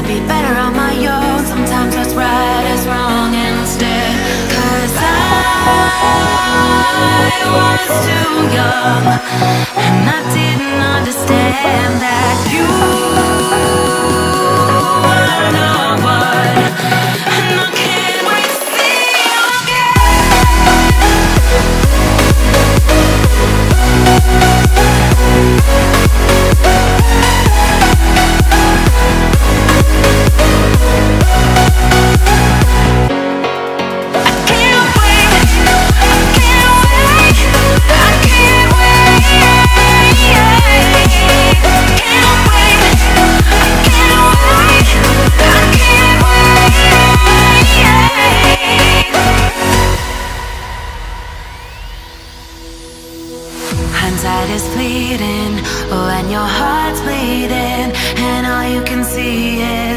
I'd be better on my own. Sometimes what's right is wrong instead. Cause I was too young And I didn't understand that.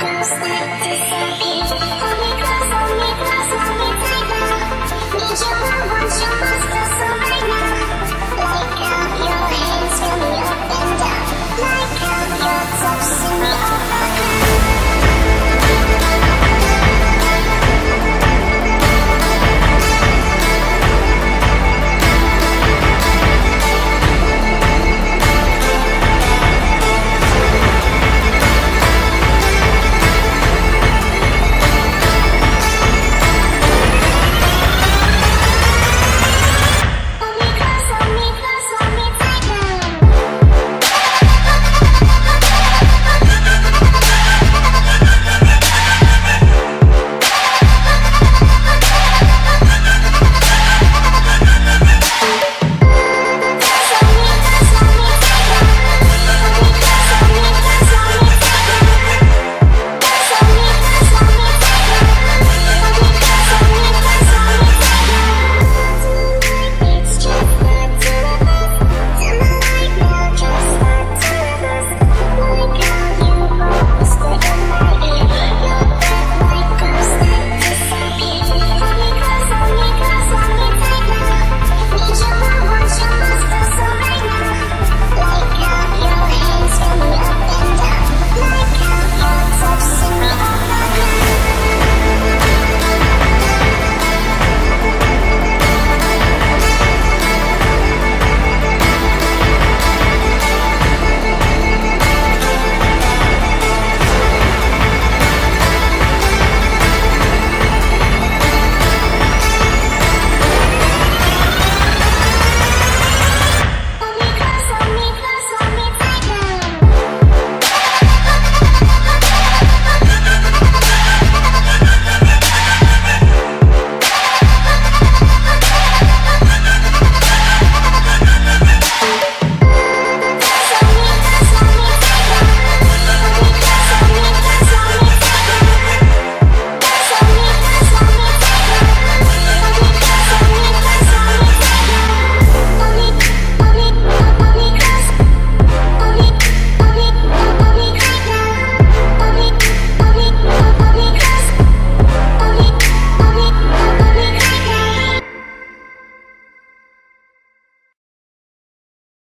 Ghost, ghost,